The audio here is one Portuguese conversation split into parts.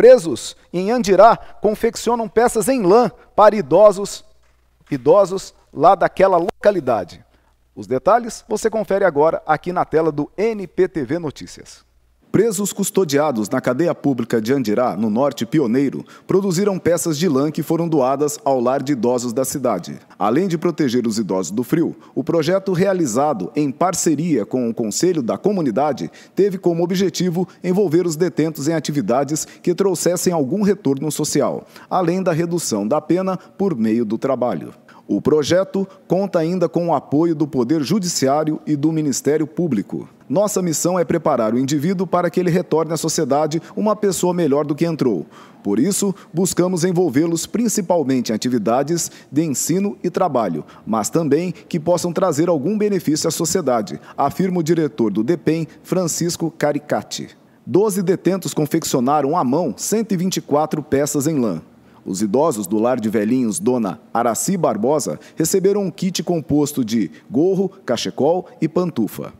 Presos em Andirá confeccionam peças em lã para idosos, idosos lá daquela localidade. Os detalhes você confere agora aqui na tela do NPTV Notícias. Presos custodiados na cadeia pública de Andirá, no norte pioneiro, produziram peças de lã que foram doadas ao lar de idosos da cidade. Além de proteger os idosos do frio, o projeto realizado em parceria com o Conselho da Comunidade teve como objetivo envolver os detentos em atividades que trouxessem algum retorno social, além da redução da pena por meio do trabalho. O projeto conta ainda com o apoio do Poder Judiciário e do Ministério Público. Nossa missão é preparar o indivíduo para que ele retorne à sociedade uma pessoa melhor do que entrou. Por isso, buscamos envolvê-los principalmente em atividades de ensino e trabalho, mas também que possam trazer algum benefício à sociedade, afirma o diretor do DEPEN, Francisco Caricati. Doze detentos confeccionaram à mão 124 peças em lã. Os idosos do lar de velhinhos Dona Araci Barbosa receberam um kit composto de gorro, cachecol e pantufa.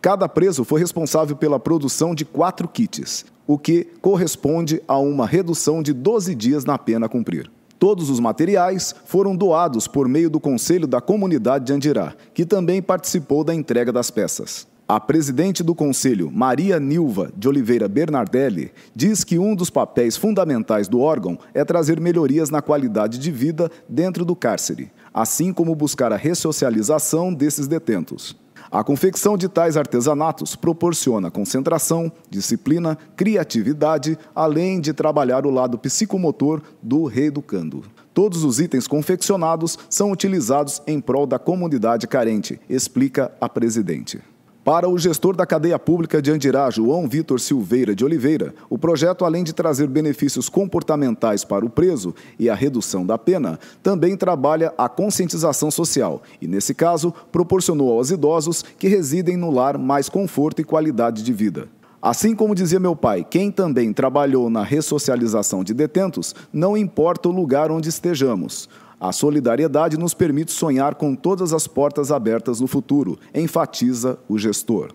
Cada preso foi responsável pela produção de quatro kits, o que corresponde a uma redução de 12 dias na pena a cumprir. Todos os materiais foram doados por meio do Conselho da Comunidade de Andirá, que também participou da entrega das peças. A presidente do Conselho, Maria Nilva de Oliveira Bernardelli, diz que um dos papéis fundamentais do órgão é trazer melhorias na qualidade de vida dentro do cárcere, assim como buscar a ressocialização desses detentos. A confecção de tais artesanatos proporciona concentração, disciplina, criatividade, além de trabalhar o lado psicomotor do reeducando. Todos os itens confeccionados são utilizados em prol da comunidade carente, explica a presidente. Para o gestor da cadeia pública de Andirá, João Vitor Silveira de Oliveira, o projeto, além de trazer benefícios comportamentais para o preso e a redução da pena, também trabalha a conscientização social e, nesse caso, proporcionou aos idosos que residem no lar mais conforto e qualidade de vida. Assim como dizia meu pai, quem também trabalhou na ressocialização de detentos, não importa o lugar onde estejamos. A solidariedade nos permite sonhar com todas as portas abertas no futuro, enfatiza o gestor.